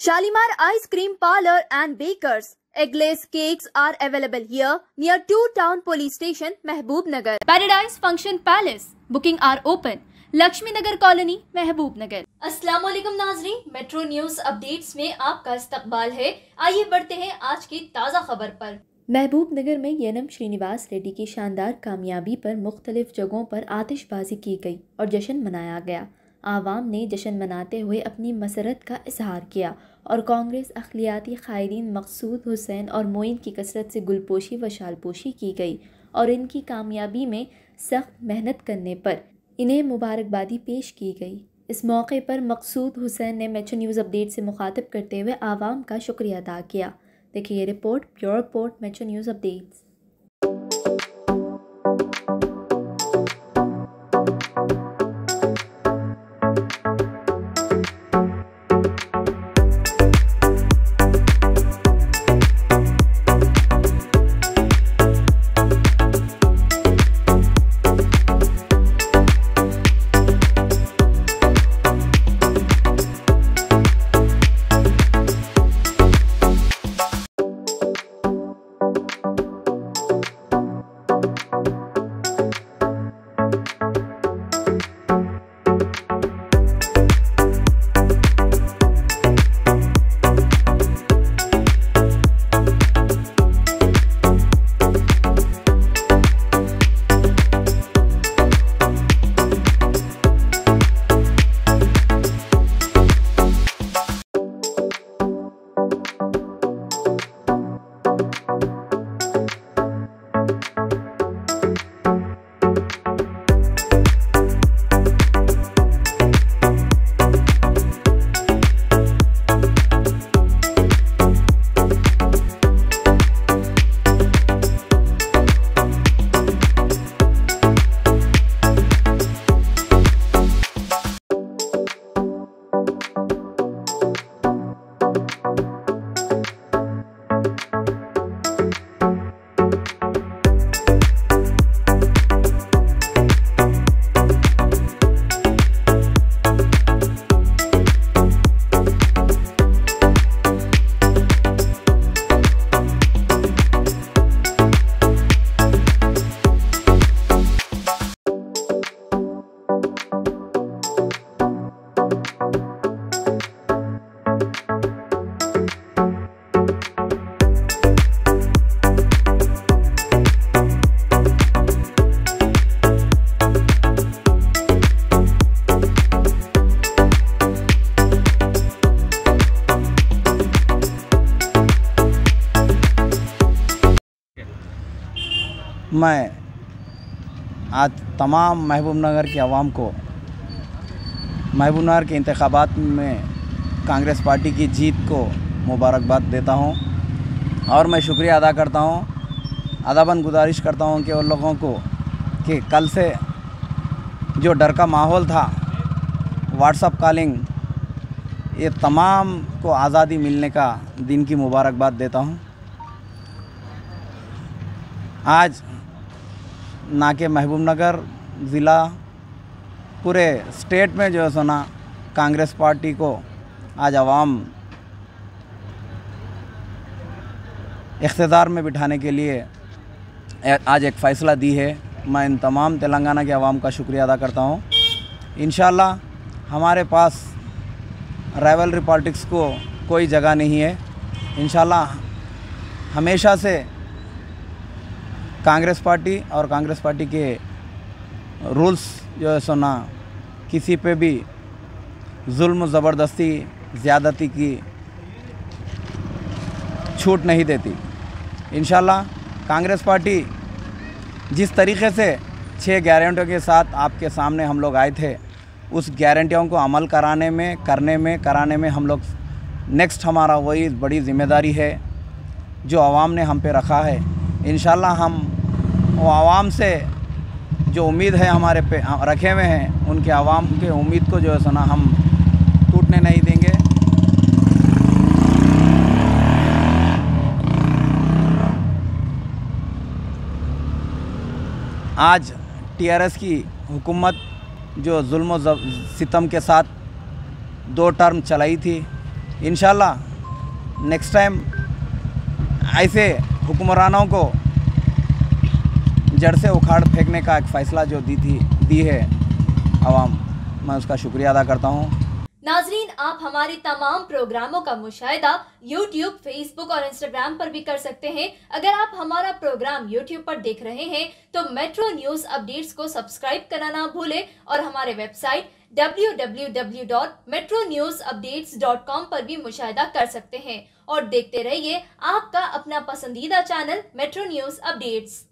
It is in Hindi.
Shalimar Ice Cream Parlor and Bakers. Eggless cakes are available here near Two Town Police Station, Mehboob Nagar. Paradise Function Palace. Booking are open. Laxmi Nagar colony Mahbubnagar अस्सलाम वालेकुम नाजरीन मेट्रो न्यूज़ अपडेट्स में आपका इस्तकबाल है आइए बढ़ते हैं आज की ताज़ा खबर पर महबूब नगर में यनम श्रीनिवास रेड्डी की शानदार कामयाबी पर मुख्तलिफ़ जगहों पर आतिशबाजी की गई और जश्न मनाया गया आवाम ने जश्न मनाते हुए अपनी मसरत का इजहार किया और कांग्रेस, अखिलियाती कायदीन मकसूद हुसैन और मोइन की कसरत से गुलपोशी व शालपोशी की गई और इनकी कामयाबी में सख्त मेहनत करने पर इन्हें मुबारकबादी पेश की गई। इस मौके पर मकसूद हुसैन ने मेट्रो न्यूज़ अपडेट से मुखातब करते हुए आवाम का शुक्रिया अदा किया। देखिए report pure report, metro news updates. मैं आज तमाम महबूब नगर की आवाम को, महबूब नगर के इंतबात में कांग्रेस पार्टी की जीत को मुबारकबाद देता हूँ और मैं शुक्रिया अदा करता हूँ, अदाबंद गुजारिश करता हूँ कि उन लोगों को कि कल से जो डर का माहौल था व्हाट्सअप कॉलिंग ये तमाम को आज़ादी मिलने का दिन की मुबारकबाद देता हूँ। आज ना कि महबूब नगर, ज़िला, पूरे स्टेट में जो है सोना, कांग्रेस पार्टी को आज आवाम इकतदार में बिठाने के लिए आज एक फ़ैसला दी है। मैं इन तमाम तेलंगाना के आवाम का शुक्रिया अदा करता हूँ। इन हमारे पास राइवलरी पॉलिटिक्स को कोई जगह नहीं है। इन हमेशा से कांग्रेस पार्टी और कांग्रेस पार्टी के रूल्स जो है सो सोना किसी पे भी जुल्म, ज़बरदस्ती, ज़्यादती की छूट नहीं देती। इन कांग्रेस पार्टी जिस तरीके से छः गारंटियों के साथ आपके सामने हम लोग आए थे, उस गारंटियों को अमल कराने में, करने में, कराने में हम लोग नेक्स्ट हमारा वही बड़ी ज़िम्मेदारी है, जो आवाम ने हम पे रखा है। इन हम वो आवाम से जो उम्मीद है हमारे पे रखे हुए हैं, उनके आवाम के उम्मीद को जो है सुना हम टूटने नहीं देंगे। आज टीआरएस की हुकूमत जो जुल्म सितम के साथ दो टर्म चलाई थी। इन नेक्स्ट टाइम ऐसे हुक्मरानों को जड़ से उखाड़ फेंकने का एक फ़ैसला जो दी थी, दी है आवाम, मैं उसका शुक्रिया अदा करता हूँ। नाजरीन, आप हमारे तमाम प्रोग्रामों का मुशाहिदा यूट्यूब फेसबुक और इंस्टाग्राम पर भी कर सकते हैं। अगर आप हमारा प्रोग्राम यूट्यूब पर देख रहे हैं तो मेट्रो न्यूज़ अपडेट्स को सब्सक्राइब करना ना भूलें और हमारे वेबसाइट www.metronewsupdates.com पर भी मुशाहिदा कर सकते हैं। और देखते रहिए आपका अपना पसंदीदा चैनल मेट्रो न्यूज़ अपडेट्स